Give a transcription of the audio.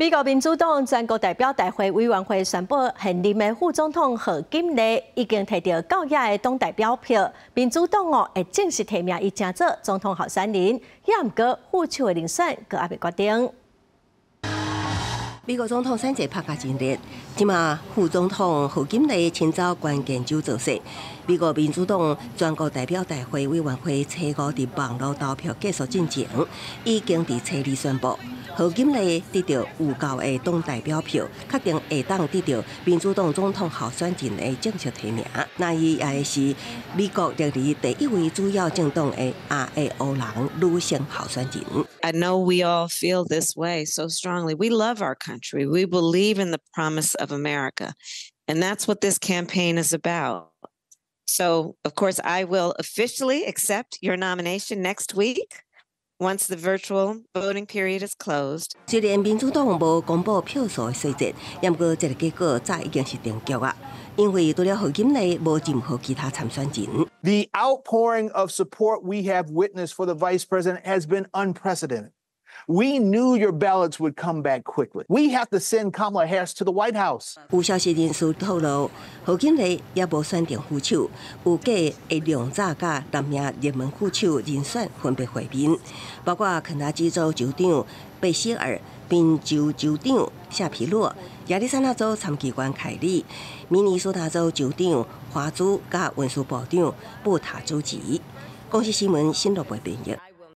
美国民主党全国代表大会委员会宣布，现任的副总统何锦丽已经摕到九页的党代表票，民主党哦会正式提名伊成做总统候选人，也毋过副手的人选阁还未决定。美国总统选举拍卡真烈，即马副总统何锦丽前走关键州做势。美国民主党全国代表大会委员会初五伫网络投票结束进程，已经伫车里宣布。何锦丽得到有够的党代表票，确定下当得到民主党总统候选人的正式提名。那伊也是美国历史第一位主要政党的 RAO 人女性候选人。I know we all feel this way so strongly. We love our country. We believe in the promise of America. And that's what this campaign is about. So, of course, I will officially accept your nomination next week. Once the virtual voting period is closed，虽然民主党无公布票数的细节，不过这个结果早已经是定局啊。因为除了何锦丽，无任何其他参选人。The outpouring of support we have witnessed for the vice president has been unprecedented. We knew your ballots would come back quickly. We have to send Kamala Harris to the White House. 有消息人士透露，何锦丽也无选定副手，有计会两早甲男名热门副手人选分别会面，包括肯塔基州州长贝希尔、宾州州长夏皮洛、亚利桑那州参议员凯利、明尼苏达州州长华祖甲运输部长布塔州吉。公司新闻新罗报电影。